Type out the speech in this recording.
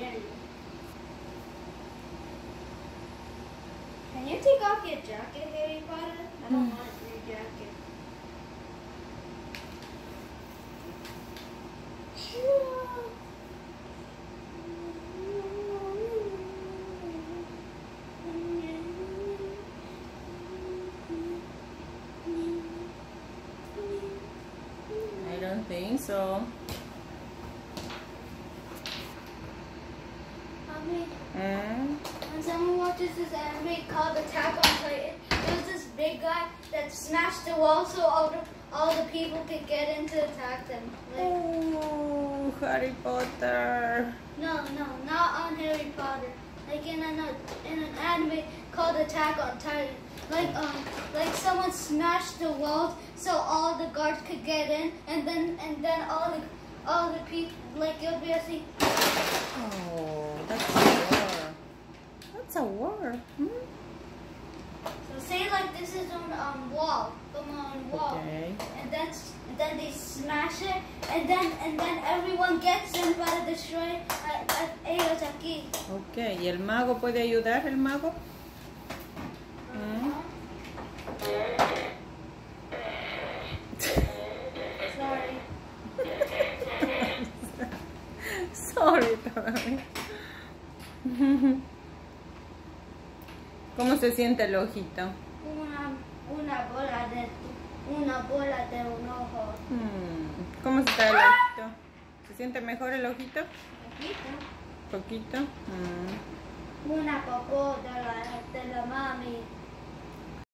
Can you take off your jacket, Harry Potter? I don't hmm. want your jacket. I don't think so. Mm. when someone watches this anime called Attack on Titan, There's this big guy that smashed the wall so all the, all the people could get in to attack them. Like, Oh, Harry Potter. no, no, not on Harry Potter. Like in an in an anime called Attack on Titan. Like um like someone smashed the walls so all the guards could get in, and then and then all the all the people like you'll be able to see. Oh, that's a war. That's a war. Hmm? So say like this is on um wall, come on wall. Okay. and then and then they smash it, and then and then everyone gets in para destroy a, a, ellos aquí. Ok, ¿y el mago puede ayudar, el mago? Mm. Sorry. Sorry, todavía. ¿Cómo se siente el ojito? Una una bola de una bola de un ojo. Mm, ¿Cómo está el ojito? ¿Se siente mejor el ojito? Poquito. Poquito. Mm. Una popó de la de la mami.